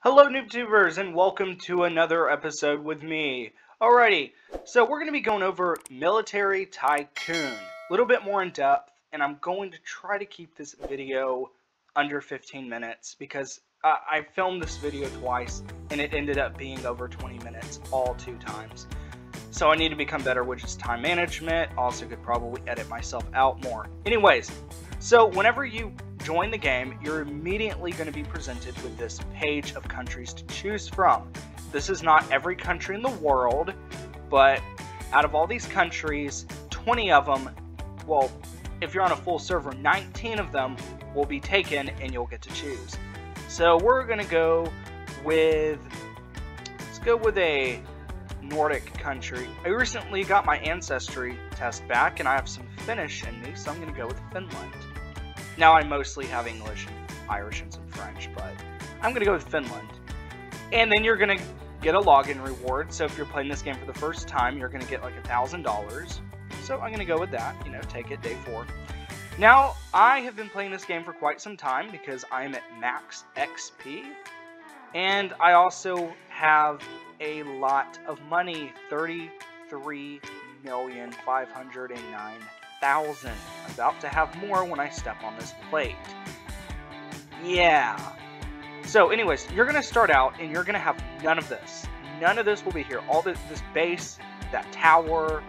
Hello, NoobToobers, and welcome to another episode with me. Alrighty, so we're going to be going over Military Tycoon, a little bit more in depth, and I'm going to try to keep this video under 15 minutes because I filmed this video twice and it ended up being over 20 minutes all two times. So I need to become better with just time management. Also could probably edit myself out more. Anyways, so whenever you join the game, you're immediately going to be presented with this page of countries to choose from. This is not every country in the world, but out of all these countries, 20 of them, well, if you're on a full server, 19 of them will be taken and you'll get to choose. So we're going to go with, let's go with a Nordic country. I recently got my ancestry test back and I have some Finnish in me, so I'm going to go with Finland. Now I mostly have English and Irish and some French, but I'm going to go with Finland. And then you're going to get a login reward. So if you're playing this game for the first time, you're going to get like a $1,000. So I'm going to go with that, you know, take it day four. Now, I have been playing this game for quite some time because I'm at max XP. And I also have a lot of money, 33,509,000. About to have more when I step on this plate. Yeah. So anyways, you're to start out and you're to have none of this. None of this will be here. All this, this base, that tower.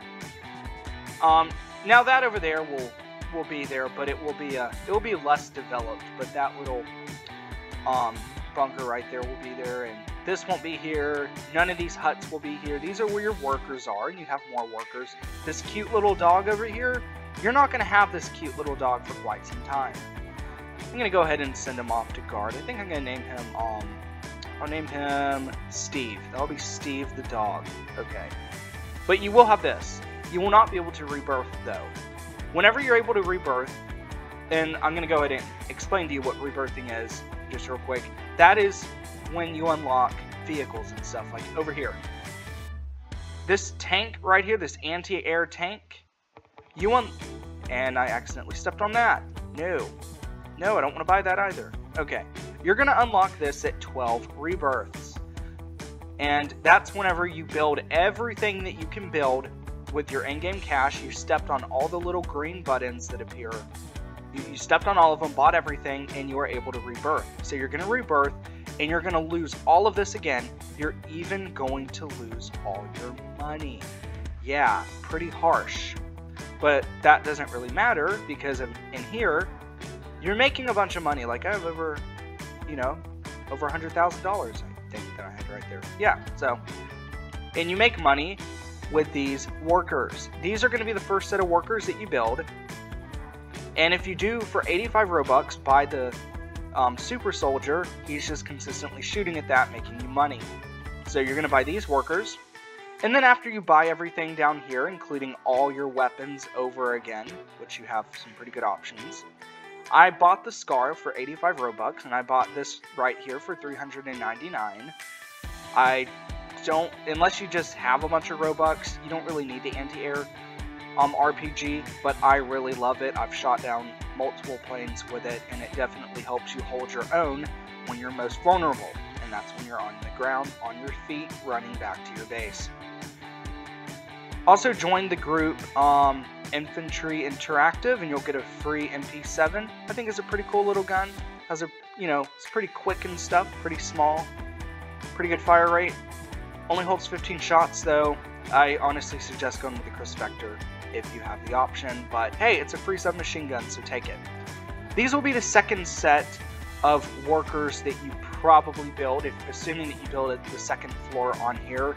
Um, now that over there will will be there, but it will be uh, it will be less developed. But that little um, bunker right there will be there, and this won't be here. None of these huts will be here. These are where your workers are, and you have more workers. This cute little dog over here, you're not going to have this cute little dog for quite some time. I'm going to go ahead and send him off to guard. I think I'm going to name him, um, I'll name him Steve. That'll be Steve the dog. Okay. But you will have this. You will not be able to rebirth, though. Whenever you're able to rebirth, and I'm going to go ahead and explain to you what rebirthing is just real quick. That is when you unlock vehicles and stuff, like over here. This tank right here, this anti-air tank, you want... And I accidentally stepped on that. No. No, I don't want to buy that either. Okay. You're going to unlock this at 12 rebirths. And that's whenever you build everything that you can build with your in-game cash. You stepped on all the little green buttons that appear you, you stepped on all of them, bought everything, and you are able to rebirth. So you're going to rebirth, and you're going to lose all of this again. You're even going to lose all your money. Yeah, pretty harsh. But that doesn't really matter because in, in here, you're making a bunch of money. Like I have over, you know, over a $100,000, I think that I had right there. Yeah, so, and you make money with these workers. These are going to be the first set of workers that you build. And if you do for 85 Robux buy the um, Super Soldier, he's just consistently shooting at that, making you money. So you're going to buy these workers. And then after you buy everything down here, including all your weapons over again, which you have some pretty good options, I bought the Scar for 85 Robux, and I bought this right here for 399. I don't, unless you just have a bunch of Robux, you don't really need the anti-air um, RPG, but I really love it. I've shot down multiple planes with it, and it definitely helps you hold your own when you're most vulnerable, and that's when you're on the ground, on your feet, running back to your base. Also join the group um, Infantry Interactive, and you'll get a free MP7. I think it's a pretty cool little gun. Has a, you know, it's pretty quick and stuff, pretty small, pretty good fire rate. Only holds 15 shots though. I honestly suggest going with the Kriss Vector if you have the option, but hey, it's a free submachine gun, so take it. These will be the second set of workers that you probably build, if assuming that you build the second floor on here,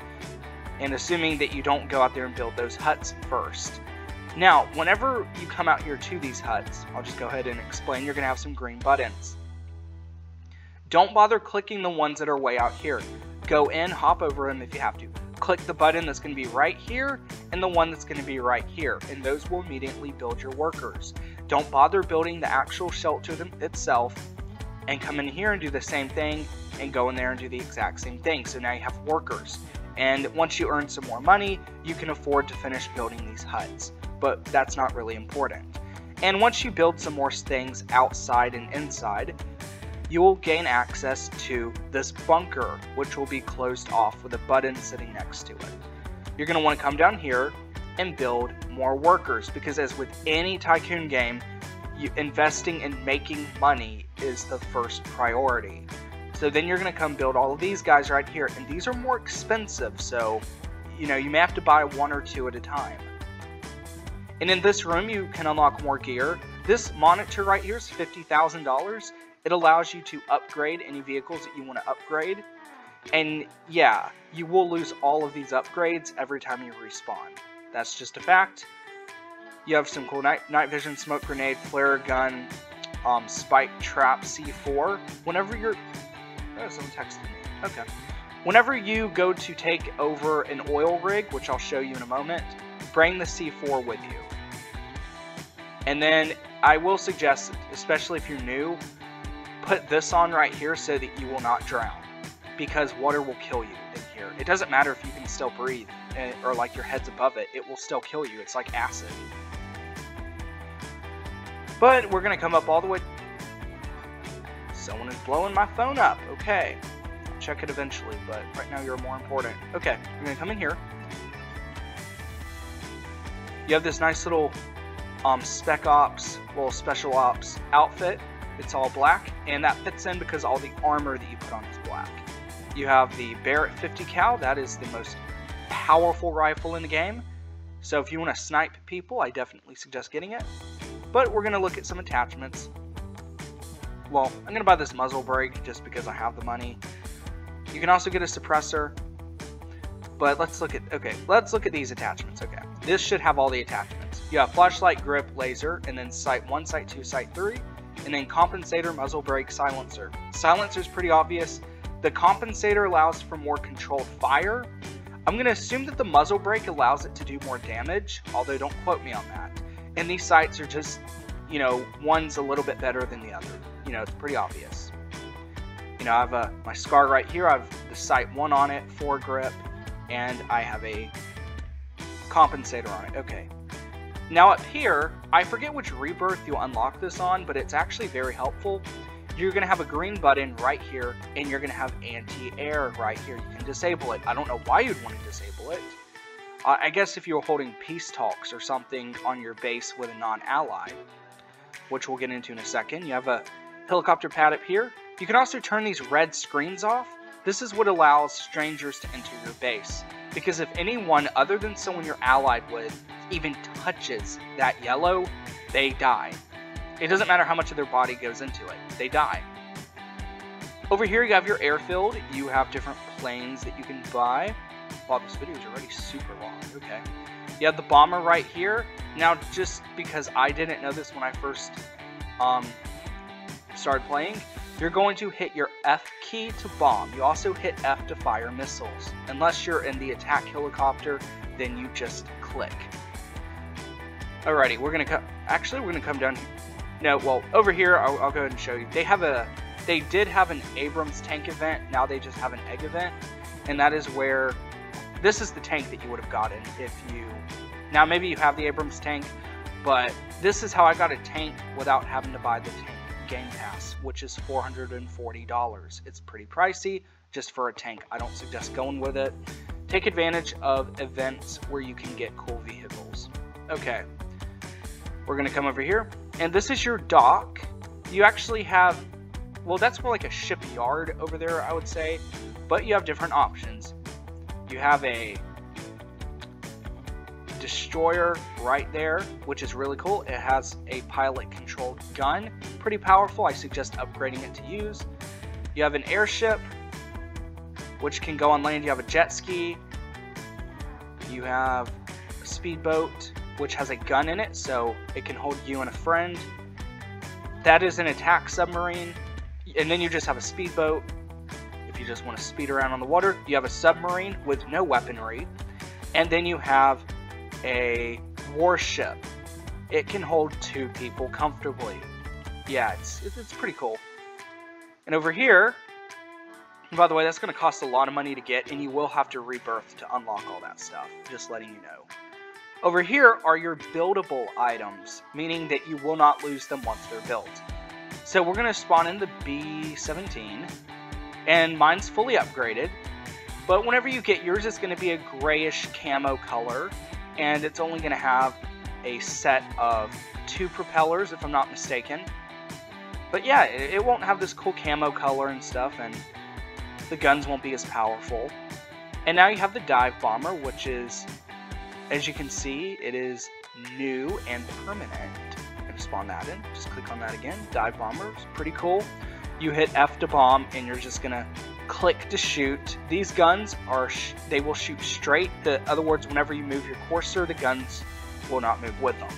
and assuming that you don't go out there and build those huts first. Now, whenever you come out here to these huts, I'll just go ahead and explain, you're going to have some green buttons. Don't bother clicking the ones that are way out here. Go in, hop over them if you have to click the button that's going to be right here and the one that's going to be right here, and those will immediately build your workers. Don't bother building the actual shelter itself and come in here and do the same thing and go in there and do the exact same thing. So now you have workers. And once you earn some more money, you can afford to finish building these huts. But that's not really important. And once you build some more things outside and inside, you will gain access to this bunker, which will be closed off with a button sitting next to it. You're going to want to come down here and build more workers because as with any tycoon game, you, investing in making money is the first priority. So then you're going to come build all of these guys right here, and these are more expensive, so you know you may have to buy one or two at a time. And in this room, you can unlock more gear. This monitor right here is $50,000. It allows you to upgrade any vehicles that you want to upgrade. And yeah, you will lose all of these upgrades every time you respawn. That's just a fact. You have some cool night, night vision, smoke grenade, flare gun, um, spike trap C4. Whenever you're... Oh, someone texted me. Okay. Whenever you go to take over an oil rig, which I'll show you in a moment, bring the C4 with you. And then I will suggest, especially if you're new, put this on right here so that you will not drown. Because water will kill you in here. It doesn't matter if you can still breathe eh, or like your head's above it, it will still kill you. It's like acid. But we're going to come up all the way. Someone is blowing my phone up. Okay. I'll check it eventually, but right now you're more important. Okay, I'm going to come in here. You have this nice little um, Spec Ops, little Special Ops outfit. It's all black, and that fits in because all the armor that you put on is black. You have the Barrett 50 cal, that is the most powerful rifle in the game. So if you want to snipe people, I definitely suggest getting it. But we're going to look at some attachments. Well, I'm going to buy this muzzle brake just because I have the money. You can also get a suppressor. But let's look at, okay, let's look at these attachments, okay. This should have all the attachments. You have flashlight, grip, laser, and then sight 1, sight 2, sight 3, and then compensator, muzzle brake, silencer. Silencer is pretty obvious. The compensator allows for more controlled fire. I'm going to assume that the muzzle brake allows it to do more damage, although don't quote me on that. And these sights are just, you know, one's a little bit better than the other. You know, it's pretty obvious. You know, I have a, my SCAR right here. I have the sight 1 on it, 4 grip, and I have a compensator on it. Okay. Now up here, I forget which rebirth you unlock this on, but it's actually very helpful. You're going to have a green button right here, and you're going to have anti-air right here. You can disable it. I don't know why you'd want to disable it. I guess if you were holding peace talks or something on your base with a non-ally, which we'll get into in a second. You have a helicopter pad up here. You can also turn these red screens off. This is what allows strangers to enter your base. Because if anyone other than someone you're allied with even touches that yellow, they die. It doesn't matter how much of their body goes into it, they die. Over here you have your airfield, you have different planes that you can buy. Wow, this video is already super long, okay. You have the bomber right here. Now, just because I didn't know this when I first um, started playing, you're going to hit your F key to bomb. You also hit F to fire missiles. Unless you're in the attack helicopter, then you just click. Alrighty, we're gonna come. Actually, we're gonna come down. No, well, over here, I'll, I'll go ahead and show you. They have a. They did have an Abrams tank event. Now they just have an egg event, and that is where. This is the tank that you would have gotten if you. Now maybe you have the Abrams tank, but this is how I got a tank without having to buy the tank Game Pass, which is $440. It's pretty pricey just for a tank. I don't suggest going with it. Take advantage of events where you can get cool vehicles. Okay, we're gonna come over here, and this is your dock. You actually have, well, that's more like a shipyard over there, I would say, but you have different options. You have a destroyer right there, which is really cool. It has a pilot controlled gun, pretty powerful. I suggest upgrading it to use. You have an airship, which can go on land. You have a jet ski. You have a speedboat, which has a gun in it, so it can hold you and a friend. That is an attack submarine. And then you just have a speedboat. You just want to speed around on the water, you have a submarine with no weaponry. And then you have a warship. It can hold two people comfortably. Yeah, it's, it's pretty cool. And over here, by the way, that's going to cost a lot of money to get, and you will have to rebirth to unlock all that stuff. Just letting you know. Over here are your buildable items, meaning that you will not lose them once they're built. So we're going to spawn in the B-17, and mine's fully upgraded. But whenever you get yours, it's going to be a grayish camo color, and it's only going to have a set of two propellers, if I'm not mistaken. But yeah, it, it won't have this cool camo color and stuff, and the guns won't be as powerful. And now you have the dive bomber, which is, as you can see, it is new and permanent. I'm spawn that in. Just click on that again. Dive bomber is pretty cool. You hit F to bomb, and you're just gonna click to shoot. These guns are they will shoot straight. The other words, whenever you move your cursor, the guns will not move with them.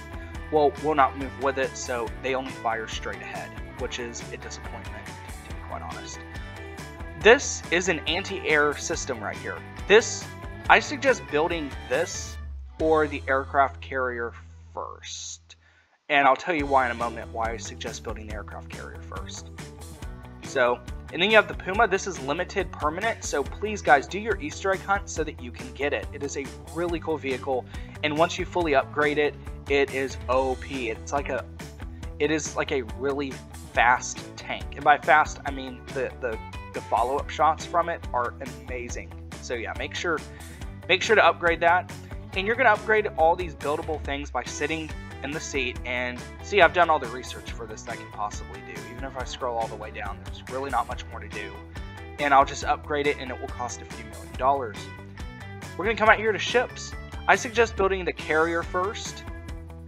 Well, will not move with it, so they only fire straight ahead, which is a disappointment, to be quite honest. This is an anti-air system right here. This, I suggest building this or the aircraft carrier first. And I'll tell you why in a moment why I suggest building the aircraft carrier first. So, and then you have the Puma. This is limited permanent, so please guys do your Easter egg hunt so that you can get it. It is a really cool vehicle, and once you fully upgrade it, it is OP. It's like a, it is like a really fast tank, and by fast I mean the the, the follow-up shots from it are amazing. So yeah, make sure make sure to upgrade that. And you're going to upgrade all these buildable things by sitting in the seat and see I've done all the research for this I can possibly do. Even if I scroll all the way down, there's really not much more to do. And I'll just upgrade it and it will cost a few million dollars. We're going to come out here to ships. I suggest building the carrier first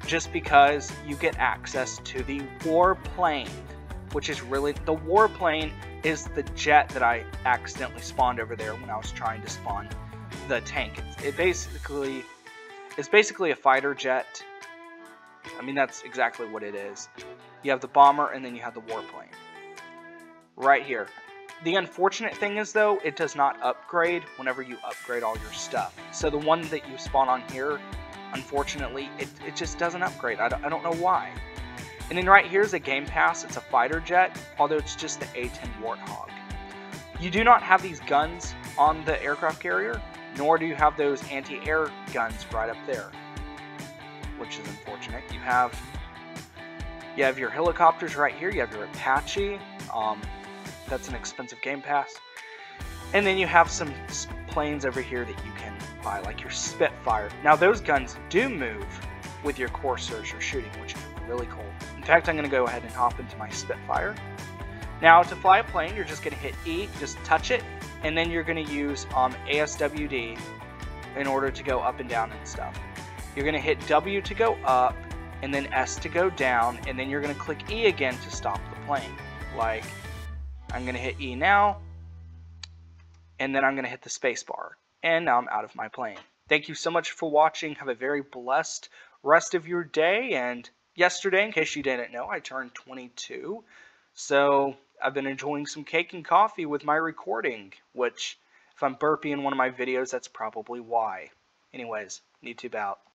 just because you get access to the warplane, which is really the warplane is the jet that I accidentally spawned over there when I was trying to spawn the tank. It, it basically it's basically a fighter jet. I mean that's exactly what it is. You have the bomber and then you have the warplane. Right here. The unfortunate thing is though, it does not upgrade whenever you upgrade all your stuff. So the one that you spawn on here, unfortunately, it, it just doesn't upgrade. I don't, I don't know why. And then right here is a game pass. It's a fighter jet, although it's just the A-10 Warthog. You do not have these guns on the aircraft carrier, nor do you have those anti-air guns right up there, which is unfortunate. You have you have your helicopters right here. You have your Apache. Um, that's an expensive game pass. And then you have some planes over here that you can buy, like your Spitfire. Now those guns do move with your cursors you're shooting, which is really cool. In fact, I'm going to go ahead and hop into my Spitfire. Now, to fly a plane, you're just going to hit E, just touch it, and then you're going to use um, ASWD in order to go up and down and stuff. You're going to hit W to go up, and then S to go down, and then you're going to click E again to stop the plane. Like, I'm going to hit E now, and then I'm going to hit the space bar. And now I'm out of my plane. Thank you so much for watching. Have a very blessed rest of your day, and yesterday, in case you didn't know, I turned 22. So I've been enjoying some cake and coffee with my recording, which if I'm burpy in one of my videos, that's probably why. Anyways, NoobToob out.